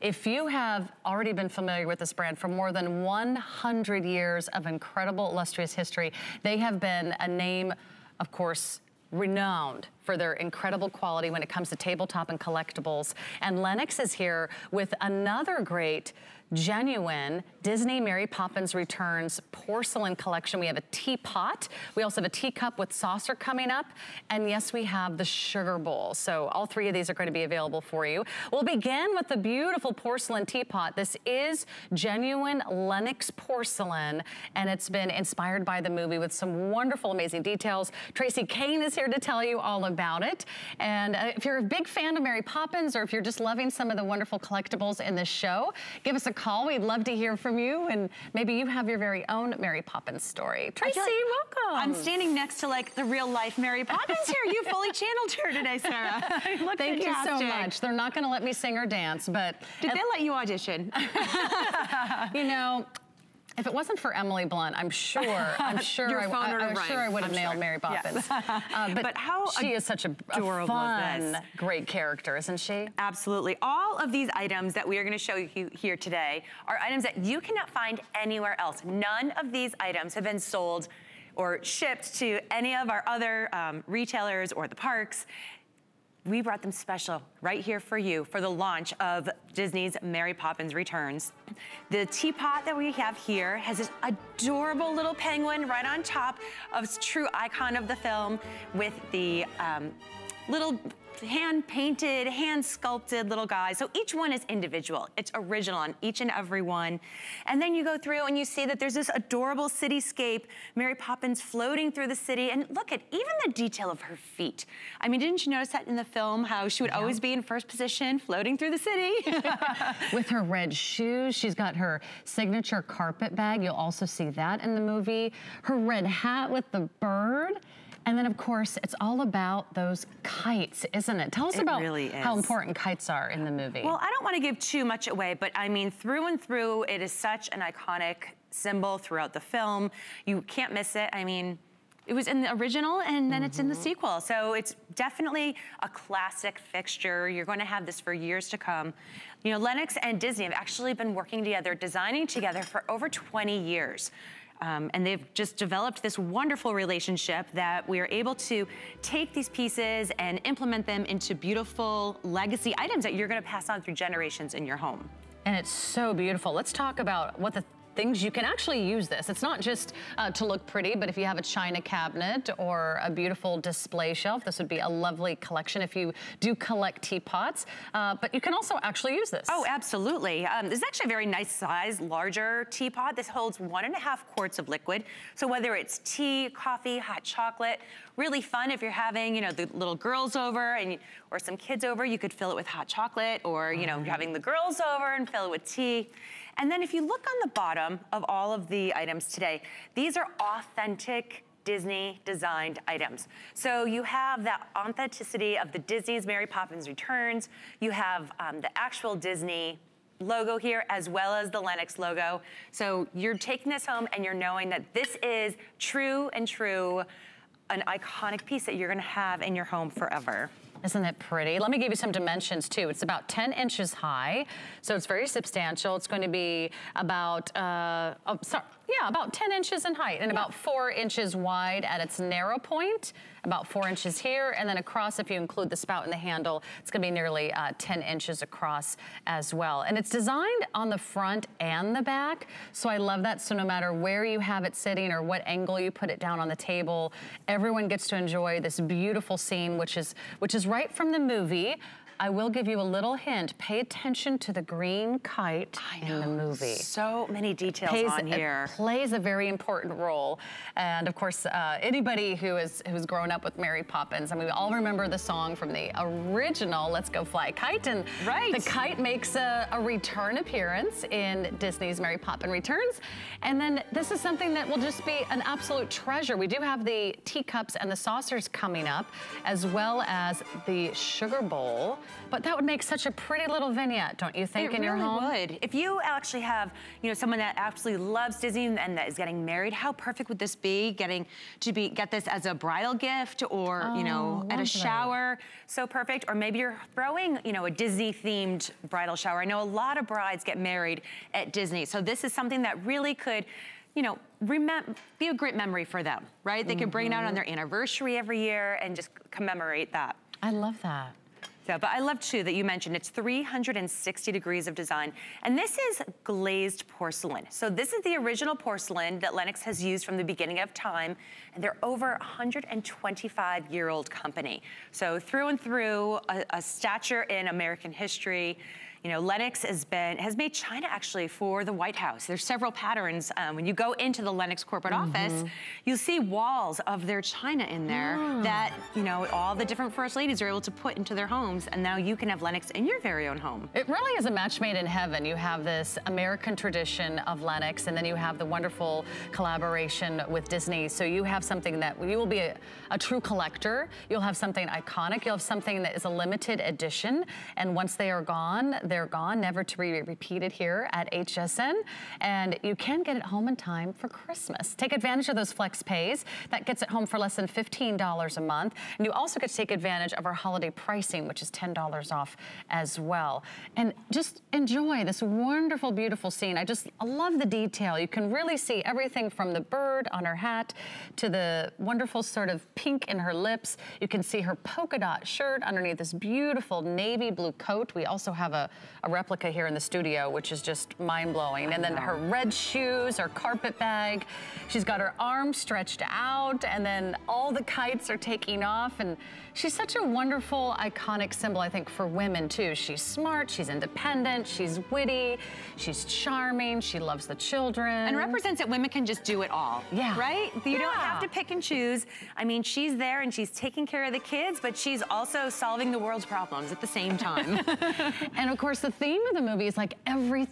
If you have already been familiar with this brand for more than 100 years of incredible, illustrious history, they have been a name, of course, renowned for their incredible quality when it comes to tabletop and collectibles. And Lenox is here with another great genuine Disney Mary Poppins Returns porcelain collection. We have a teapot. We also have a teacup with saucer coming up. And yes, we have the sugar bowl. So all three of these are going to be available for you. We'll begin with the beautiful porcelain teapot. This is genuine Lenox porcelain, and it's been inspired by the movie with some wonderful, amazing details. Tracy Kane is here to tell you all about it. And uh, if you're a big fan of Mary Poppins, or if you're just loving some of the wonderful collectibles in this show, give us a call. We'd love to hear from you. And maybe you have your very own Mary Poppins story. Tracy, like welcome. I'm standing next to like the real life Mary Poppins here. You fully channeled her today, Sarah. Thank fantastic. you so much. They're not going to let me sing or dance, but... Did they let you audition? you know, if it wasn't for Emily Blunt, I'm sure, I'm sure, I, I, am sure I would have nailed sure. Mary Poppins. Yes. uh, but, but, how she is such a, a fun, great character, isn't she? Absolutely. All of these items that we are going to show you here today are items that you cannot find anywhere else. None of these items have been sold or shipped to any of our other um, retailers or the parks we brought them special right here for you for the launch of Disney's Mary Poppins Returns. The teapot that we have here has this adorable little penguin right on top of true icon of the film with the um, little hand painted, hand sculpted little guys. So each one is individual. It's original on each and every one. And then you go through and you see that there's this adorable cityscape, Mary Poppins floating through the city. And look at even the detail of her feet. I mean, didn't you notice that in the film, how she would yeah. always be in first position floating through the city? With her red shoes, she's got her signature carpet bag. You'll also see that in the movie. Her red hat with the bird. And then of course, it's all about those kites, isn't it? Tell us it about really how important kites are in the movie. Well, I don't want to give too much away, but I mean, through and through, it is such an iconic symbol throughout the film. You can't miss it. I mean, it was in the original and then mm -hmm. it's in the mm-hmm. sequel. So it's definitely a classic fixture. You're going to have this for years to come. You know, Lenox and Disney have actually been working together, designing together for over 20 years. Um, and they've just developed this wonderful relationship that we are able to take these pieces and implement them into beautiful legacy items that you're gonna pass on through generations in your home. And it's so beautiful. Let's talk about what the things, you can actually use this. It's not just uh, to look pretty, but if you have a china cabinet or a beautiful display shelf, this would be a lovely collection if you do collect teapots. Uh, but you can also actually use this. Oh, absolutely. Um, this is actually a very nice size, larger teapot. This holds one and a half quarts of liquid. So whether it's tea, coffee, hot chocolate, really fun if you're having, you know, the little girls over and or some kids over, you could fill it with hot chocolate or, you know, mm. having the girls over and fill it with tea. And then if you look on the bottom of all of the items today, these are authentic Disney designed items. So you have that authenticity of the Disney's Mary Poppins Returns. You have um, the actual Disney logo here as well as the Lenox logo. So you're taking this home and you're knowing that this is true and true, an iconic piece that you're gonna have in your home forever. Isn't it pretty? Let me give you some dimensions too. It's about 10 inches high, so it's very substantial. It's going to be about, uh, oh, sorry, yeah, about 10 inches in height and yeah. about four inches wide at its narrow point, about four inches here, and then across, if you include the spout and the handle, it's gonna be nearly uh, 10 inches across as well. And it's designed on the front and the back, so I love that. So no matter where you have it sitting or what angle you put it down on the table, everyone gets to enjoy this beautiful scene, which is, which is right from the movie. I will give you a little hint. Pay attention to the green kite in the movie. So many details plays, on here. plays a very important role. And of course, uh, anybody who is who's grown up with Mary Poppins, I mean, we all remember the song from the original Let's Go Fly Kite. And right. the kite makes a, a return appearance in Disney's Mary Poppins Returns. And then this is something that will just be an absolute treasure. We do have the teacups and the saucers coming up, as well as the sugar bowl but that would make such a pretty little vignette, don't you think, it in really your home? would. If you actually have, you know, someone that absolutely loves Disney and that is getting married, how perfect would this be? Getting to be get this as a bridal gift or, oh, you know, lovely. at a shower. So perfect. Or maybe you're throwing, you know, a Disney themed bridal shower. I know a lot of brides get married at Disney. So this is something that really could you know, be a great memory for them, right? They mm -hmm. could bring it out on their anniversary every year and just commemorate that. I love that. But I love too that you mentioned it's 360 degrees of design. And this is glazed porcelain. So this is the original porcelain that Lenox has used from the beginning of time. And they're over 125 year old company. So through and through, a, a stature in American history. You know, Lenox has been, has made China actually for the White House. There's several patterns. Um, when you go into the Lenox corporate mm -hmm. office, you'll see walls of their China in there mm. that, you know, all the different first ladies are able to put into their homes. And now you can have Lenox in your very own home. It really is a match made in heaven. You have this American tradition of Lenox, and then you have the wonderful collaboration with Disney. So you have something that you will be a, a true collector. You'll have something iconic. You'll have something that is a limited edition. And once they are gone, they're gone, never to be repeated here at HSN. And you can get it home in time for Christmas. Take advantage of those flex pays. That gets it home for less than $15 a month. And you also get to take advantage of our holiday pricing, which is $10 off as well. And just enjoy this wonderful, beautiful scene. I just I love the detail. You can really see everything from the bird on her hat to the wonderful sort of pink in her lips. You can see her polka dot shirt underneath this beautiful navy blue coat. We also have a, a replica here in the studio, which is just mind-blowing. And then her red shoes, her carpet bag. She's got her arms stretched out, and then all the kites are taking off. And she's such a wonderful, iconic symbol, I think, for women, too. She's smart, she's independent, she's witty, she's charming, she loves the children. And represents that women can just do it all. Yeah. Right? You yeah. don't have to pick and choose. I mean, she's there and she's taking care of the kids, but she's also solving the world's problems at the same time. and of course, the theme of the movie is like everything